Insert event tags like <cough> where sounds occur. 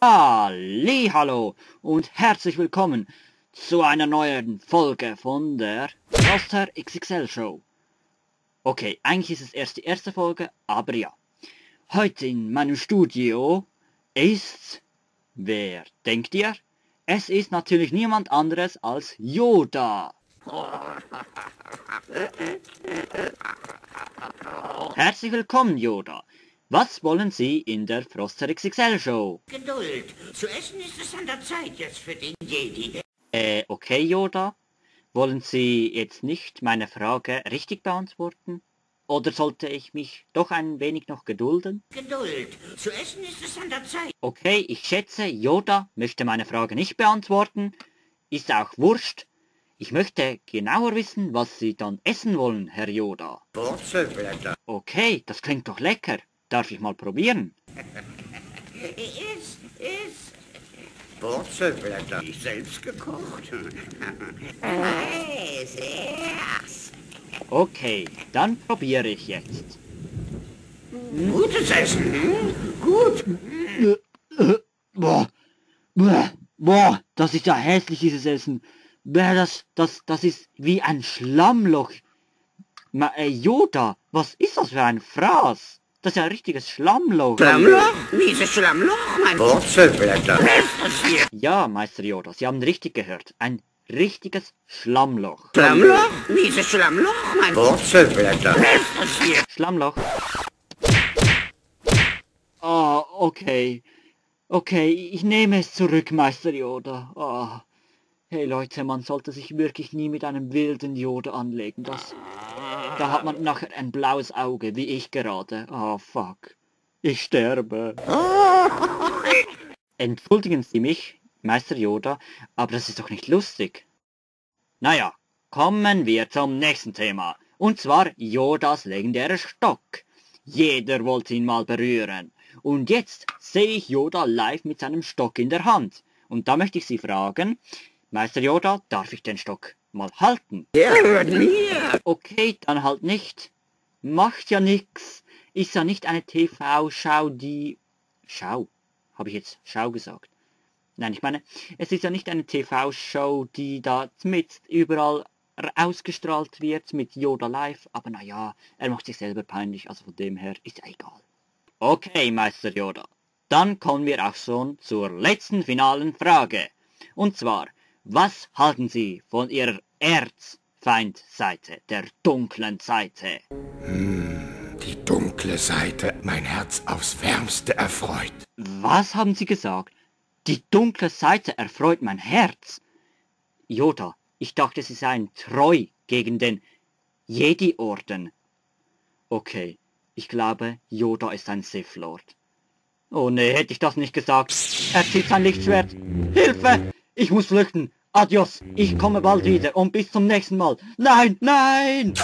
Hallo und herzlich willkommen zu einer neuen Folge von der Roster XXL Show. Okay, eigentlich ist es erst die erste Folge, aber ja. Heute in meinem Studio ist... Wer denkt ihr? Es ist natürlich niemand anderes als Yoda. Herzlich willkommen, Yoda. Was wollen Sie in der Froster XXL Show? Geduld. Zu essen ist es an der Zeit jetzt für den Jedi. Äh, okay, Yoda. Wollen Sie jetzt nicht meine Frage richtig beantworten? Oder sollte ich mich doch ein wenig noch gedulden? Geduld. Zu essen ist es an der Zeit. Okay, ich schätze, Yoda möchte meine Frage nicht beantworten. Ist auch wurscht. Ich möchte genauer wissen, was Sie dann essen wollen, Herr Yoda. Wurzelblätter. Okay, das klingt doch lecker. Darf ich mal probieren? Iss, iss. Wurzelblätter. Ich selbst gekocht. Hey, sehr. Okay, dann probiere ich jetzt. Gutes Essen. hm? Gut. Boah, boah, boah, das ist ja hässlich, dieses Essen. Boah, das, das, das ist wie ein Schlammloch. Ma, äh, Yoda, was ist das für ein Fraß? Das ist ja ein richtiges Schlammloch. Schlammloch? Mieses Schlammloch, mein Wurzelblätter. Ja, Meister Yoda, Sie haben richtig gehört. Ein richtiges Schlammloch. Schlammloch? Mieses Schlammloch, mein Wurzelblätter. Schlammloch. Ah, okay. Okay, ich nehme es zurück, Meister Yoda. Ah. Hey Leute, man sollte sich wirklich nie mit einem wilden Yoda anlegen. Das, da hat man nachher ein blaues Auge, wie ich gerade. Ah, fuck. Ich sterbe. <laughs> Entschuldigen Sie mich, Meister Yoda, aber das ist doch nicht lustig. Naja, kommen wir zum nächsten Thema. Und zwar Yodas legendärer Stock. Jeder wollte ihn mal berühren. Und jetzt sehe ich Yoda live mit seinem Stock in der Hand. Und da möchte ich Sie fragen, Meister Yoda, darf ich den Stock mal halten? Gehört mir. Okay, dann halt nicht. Macht ja nix. Ist ja nicht eine TV-Schau, die... Schau? Habe ich jetzt Schau gesagt? Nein, ich meine, es ist ja nicht eine TV-Show, die da mit überall ausgestrahlt wird mit Yoda live, aber naja, er macht sich selber peinlich, also von dem her ist ja egal. Okay, Meister Yoda. Dann kommen wir auch schon zur letzten finalen Frage. Und zwar, was halten Sie von Ihrer Erzfeindseite, der dunklen Seite? Die dunkle Seite mein Herz aufs wärmste erfreut. Was haben Sie gesagt? Die dunkle Seite erfreut mein Herz. Yoda, ich dachte, Sie seien treu gegen den Jedi-Orden. Okay, ich glaube, Yoda ist ein Sith Lord. Oh nee, hätte ich das nicht gesagt. Er zieht sein Lichtschwert. Hilfe! Ich muss flüchten. Adios, ich komme bald wieder und bis zum nächsten Mal. Nein, nein!